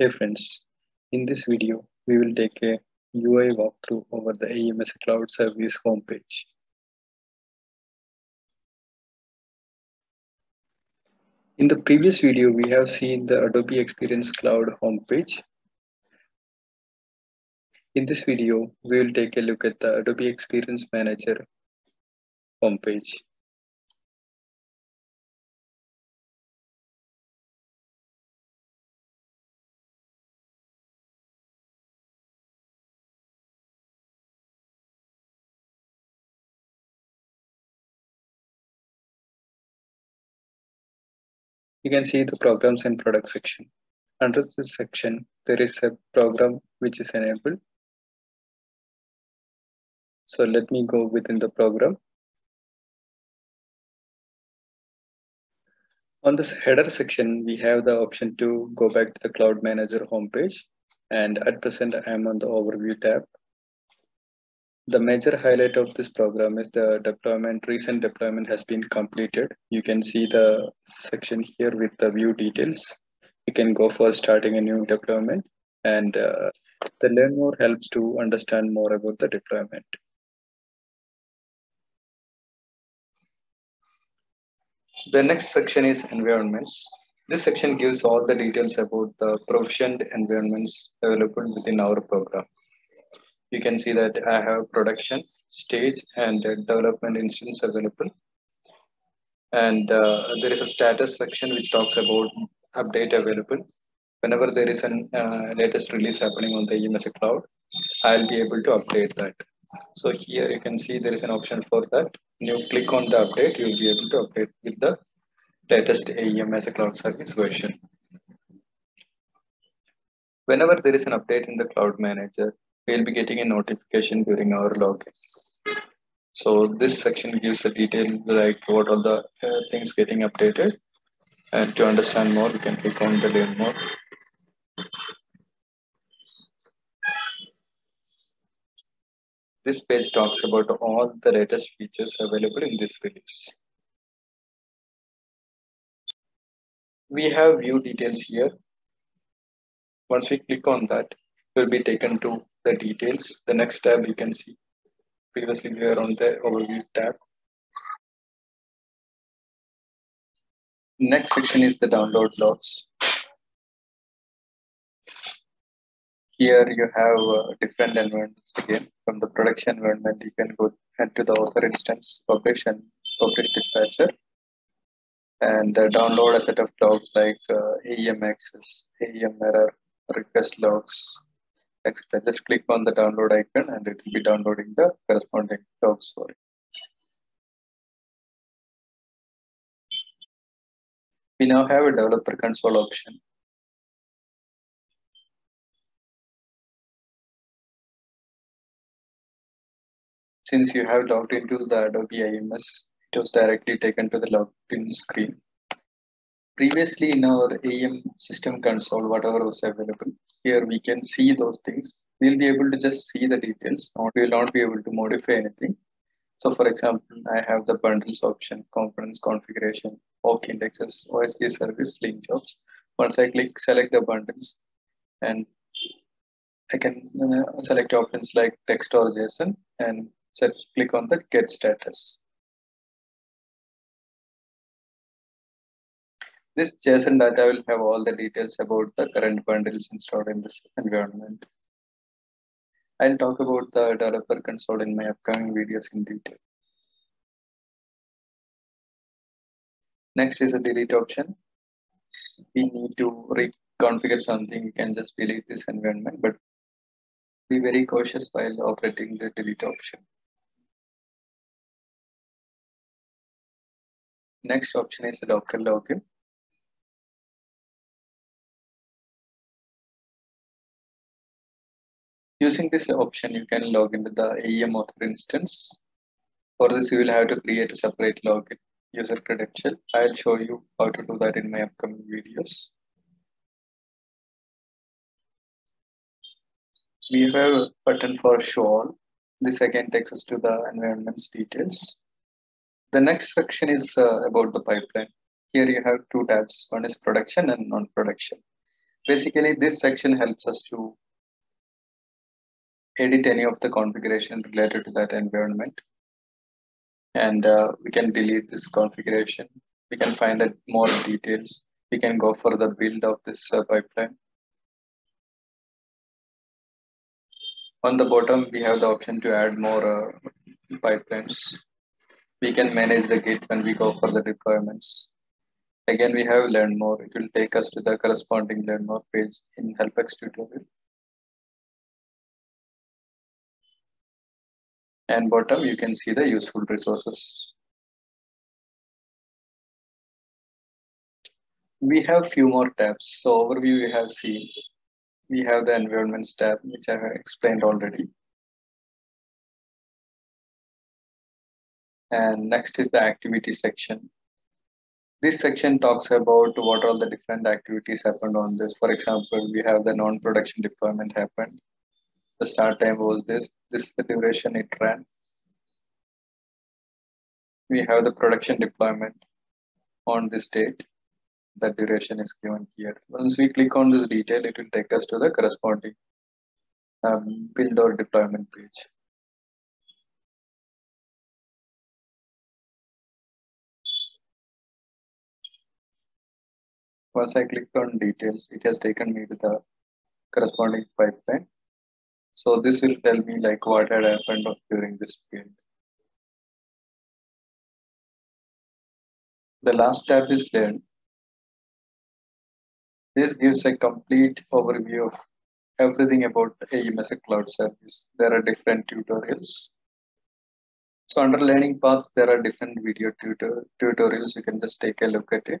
Hey friends, in this video, we will take a UI walkthrough over the AEM as Cloud Service homepage. In the previous video, we have seen the Adobe Experience Cloud homepage. In this video, we will take a look at the Adobe Experience Manager homepage. You can see the programs and products section. Under this section, there is a program which is enabled. So let me go within the program. On this header section, we have the option to go back to the Cloud Manager homepage. And at present, I am on the Overview tab. The major highlight of this program is the deployment, recent deployment has been completed. You can see the section here with the view details. You can go for starting a new deployment and uh, the learn more helps to understand more about the deployment. The next section is environments. This section gives all the details about the provisioned environments available within our program. You can see that I have production, stage, and development instance available. And uh, there is a status section which talks about update available. Whenever there is a uh, latest release happening on the AEM as cloud, I'll be able to update that. So here you can see there is an option for that. When you click on the update, you'll be able to update with the latest AEM as cloud service version. Whenever there is an update in the cloud manager, we'll be getting a notification during our login. So this section gives a detail like what are the uh, things getting updated. And to understand more, you can click on the learn more. This page talks about all the latest features available in this release. We have view details here. Once we click on that, we'll be taken to the details. The next tab you can see. Previously we were on the overview tab. Next section is the download logs. Here you have uh, different environments again. From the production environment, you can go head to the author instance, and publish dispatcher, and uh, download a set of logs like uh, AEM access, AEM error, request logs, etc. Just click on the download icon and it will be downloading the corresponding docs for it. We now have a developer console option. Since you have logged into the Adobe IMS, it was directly taken to the login screen. Previously in our AEM system console, whatever was available, here we can see those things. We'll be able to just see the details, or we will not be able to modify anything. So for example, I have the bundles option, components configuration, OAK indexes, OSGi service, Sling jobs. Once I click select the bundles and I can uh, select options like text or JSON and set, click on the get status. This JSON data will have all the details about the current bundles installed in this environment. I'll talk about the developer console in my upcoming videos in detail. Next is the delete option. We need to reconfigure something. You can just delete this environment, but be very cautious while operating the delete option. Next option is the Docker login. Using this option, you can log into the AEM author instance. For this, you will have to create a separate login user credential. I'll show you how to do that in my upcoming videos. We have a button for show all. This again takes us to the environment's details. The next section is uh, about the pipeline. Here you have two tabs. One is production and non-production. Basically, this section helps us to edit any of the configuration related to that environment. And uh, we can delete this configuration. We can find out more details. We can go for the build of this uh, pipeline. On the bottom, we have the option to add more uh, pipelines. We can manage the git when we go for the deployments. Again, we have learn more. It will take us to the corresponding learn more page in HelpX tutorial. And bottom, you can see the useful resources. We have few more tabs. So overview we have seen. We have the environments tab, which I have explained already. And next is the activity section. This section talks about what all the different activities happened on this. For example, we have the non-production deployment happened. The start time was this, this is the duration it ran. We have the production deployment on this date. The duration is given here. Once we click on this detail, it will take us to the corresponding um, build or deployment page. Once I clicked on details, it has taken me to the corresponding pipeline. So this will tell me like what had happened during this period. The last tab is learn. This gives a complete overview of everything about AEM as cloud service. There are different tutorials. So under learning paths, there are different video tutor tutorials. You can just take a look at it.